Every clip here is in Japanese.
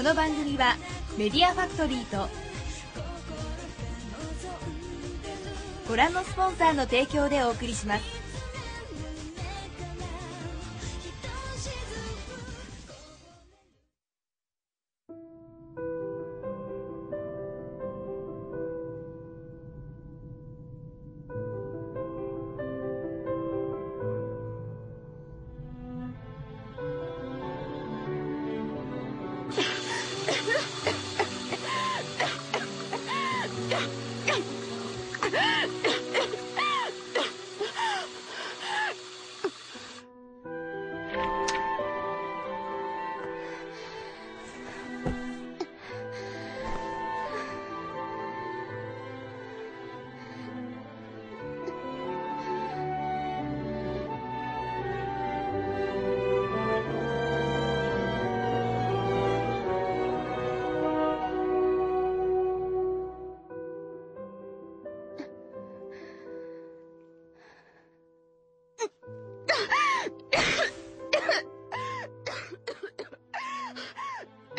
この番組はメディアファクトリーとご覧のスポンサーの提供でお送りします。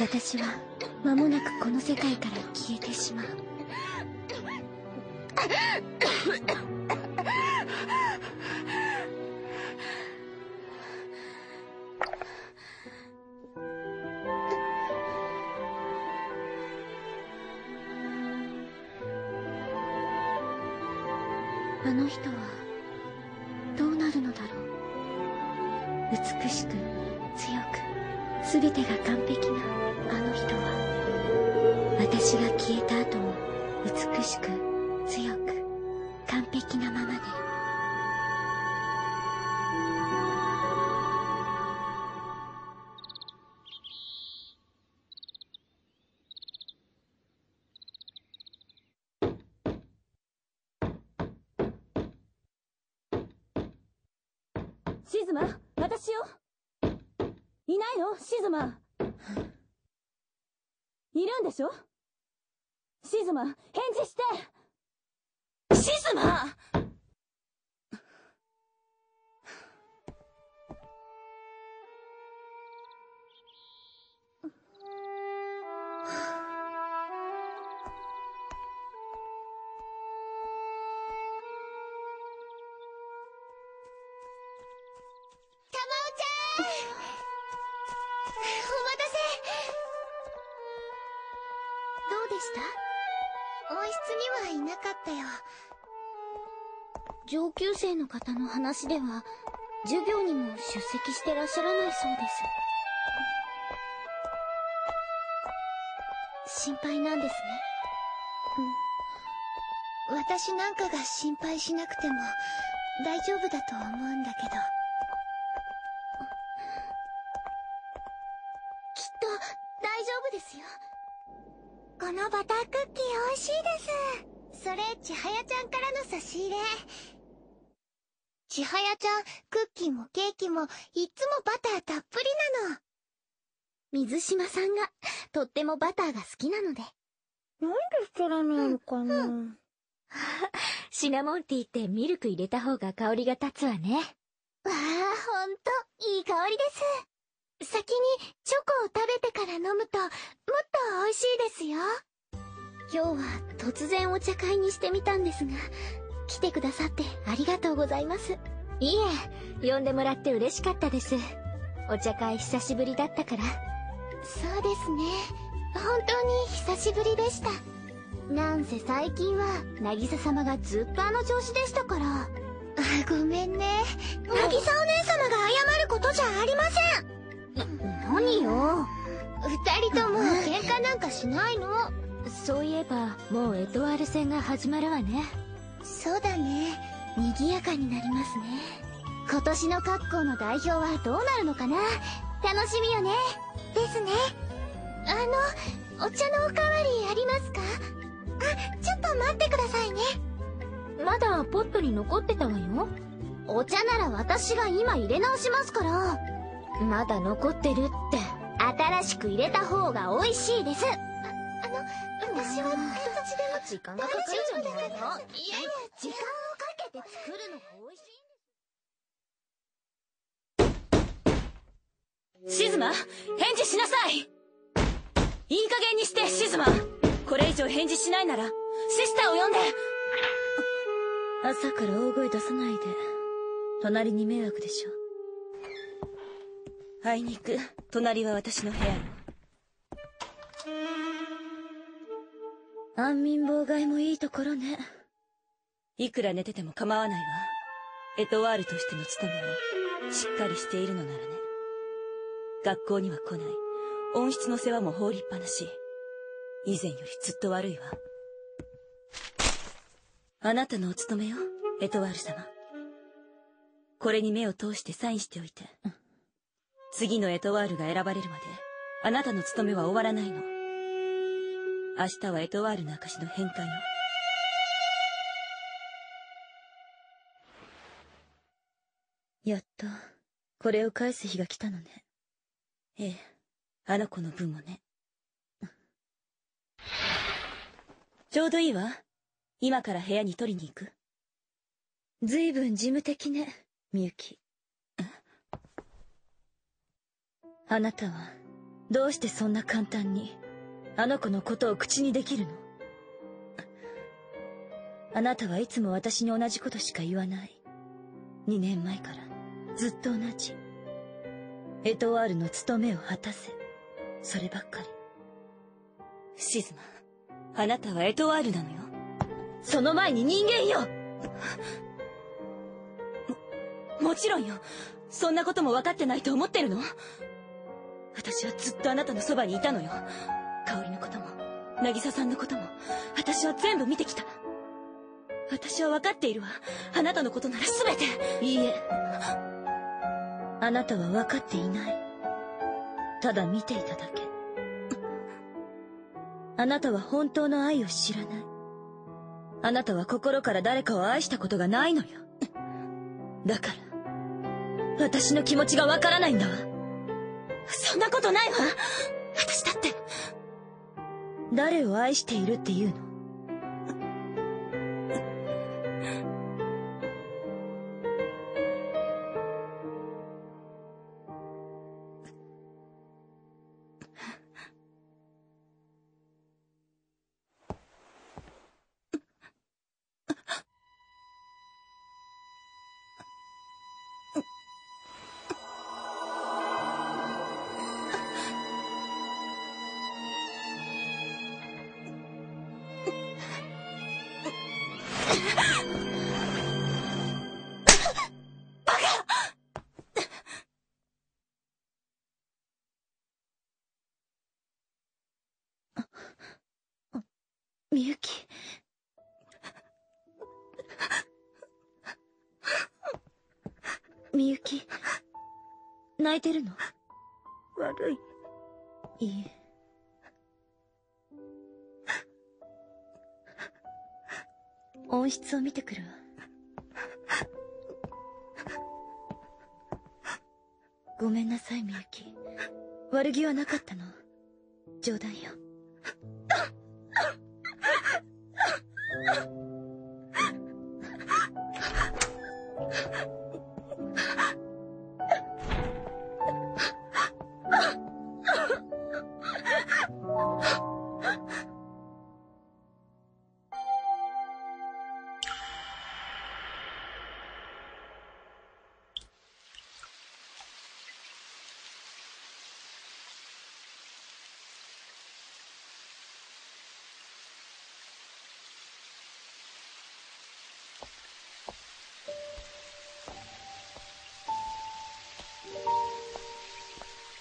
私は間もなくこの世界から消えてしまう。あの人はどうなるのだろう。美しく強く。全てが完璧なあの人は私が消えた後も美しく強く完璧なままでシズマ私よ。いないの？シズマ。いるんでしょ？シズマ返事して。シズマ！した？温室にはいなかったよ。上級生の方の話では授業にも出席してらっしゃらないそうです。心配なんですね。うん。私なんかが心配しなくても大丈夫だと思うんだけどしいです。それ、ちはやちゃんからの差し入れ。ちはやちゃん、クッキーもケーキも、いつもバターたっぷりなの。水島さんが、とってもバターが好きなので。なんで捨てられないのかな、シナモンティーってミルク入れた方が香りが立つわね。わあ、ほんと、いい香りです。先にチョコを食べてから飲むと、もっと美味しいですよ。今日は突然お茶会にしてみたんですが、来てくださってありがとうございます。いえ、呼んでもらって嬉しかったです。お茶会久しぶりだったから。そうですね。本当に久しぶりでした。なんせ最近は、渚様がずっとあの調子でしたから。あ、ごめんね。渚お姉様が謝ることじゃありません。何よ。二人とも喧嘩なんかしないの。そういえば、もうエトワール戦が始まるわね。そうだね。賑やかになりますね。今年の格好の代表はどうなるのかな？楽しみよね。ですね。あの、お茶のおかわりありますか？あ、ちょっと待ってくださいね。まだポットに残ってたわよ。お茶なら私が今入れ直しますから。まだ残ってるって。新しく入れた方が美味しいです私はどっちでも時間がかかるんじゃないのいや時間をかけて作るのが美味しいシズマ返事しなさいいい加減にしてシズマこれ以上返事しないならシスターを呼んで朝から大声出さないで。隣に迷惑でしょ。あいにく隣は私の部屋よ安眠妨害もいいところね。いくら寝てても構わないわ。エトワールとしての務めをしっかりしているのならね。学校には来ない。温室の世話も放りっぱなし。以前よりずっと悪いわ。あなたのお務めよエトワール様。これに目を通してサインしておいて、次のエトワールが選ばれるまであなたの務めは終わらないの明日はエトワールの証の返還よ。やっと、これを返す日が来たのね。ええあの子の分もね。ちょうどいいわ。今から部屋に取りに行く。ずいぶん事務的ね、みゆき。あなたは、どうしてそんな簡単に、あの子のことを口にできるの？あなたはいつも私に同じことしか言わない。2年前から、ずっと同じ。エトワールの務めを果たせ。そればっかり。シズマあなたはエトワールなのよその前に人間よもちろんよそんなことも分かってないと思ってるの？私はずっとあなたのそばにいたのよ香織のことも渚さんのことも私は全部見てきた私は分かっているわあなたのことなら全ていいえ。あなたは分かっていない。ただ見ていただけ。あなたは本当の愛を知らない。あなたは心から誰かを愛したことがないのよ。だから、私の気持ちがわからないんだわ。そんなことないわ私だって誰を愛しているっていうの？みゆき。みゆき、泣いてるの？悪いいいえ。音質を見てくるわ。ごめんなさい、みゆき。悪気はなかったの。冗談よ。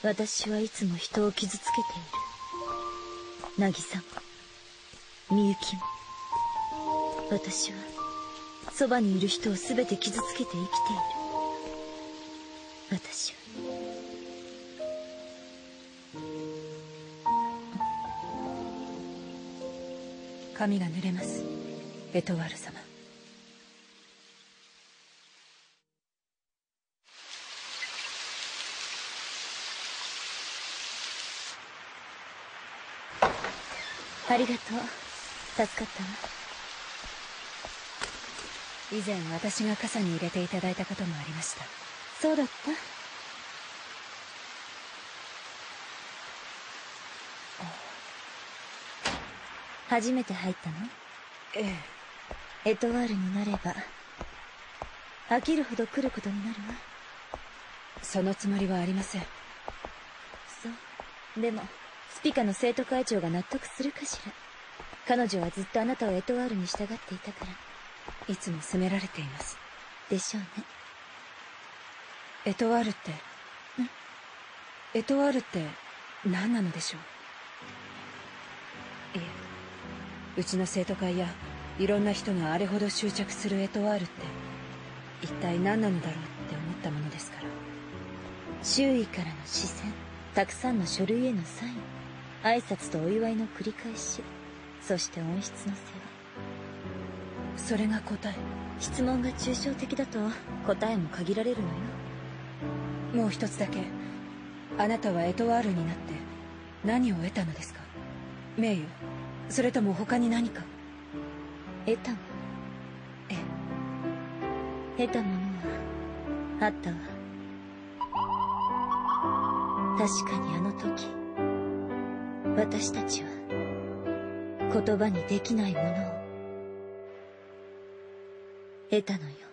私はいつも人を傷つけている。渚も、みゆきも。私は、そばにいる人をすべて傷つけて生きている。私は。髪が濡れますエトワール様ありがとう。助かったわ。以前私が傘に入れていただいたこともありました。そうだった？初めて入ったの？えエトワールになれば飽きるほど来ることになるわ。えそのつもりはありません。そう。でもスピカの生徒会長が納得するかしら。彼女はずっとあなたをエトワールに従っていたからいつも責められています。でしょうね。エトワールってん？エトワールって何なのでしょう？いえうちの生徒会やいろんな人があれほど執着するエトワールって一体何なのだろうって思ったものですから。周囲からの視線たくさんの書類へのサイン。挨拶とお祝いの繰り返しそして温室の世話。それが答え質問が抽象的だと答えも限られるのよ。もう一つだけあなたはエトワールになって何を得たのですか？名誉。それとも他に何か？得たもえ。得たものはあったわ。確かにあの時私たちは言葉にできないものを得たのよ。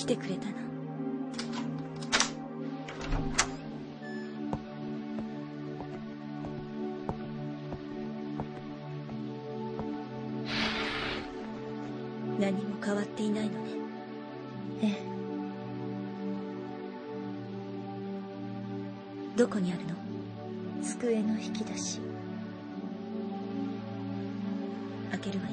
来てくれたの。何も変わっていないのね。ええ。どこにあるの？机の引き出し。開けるわよ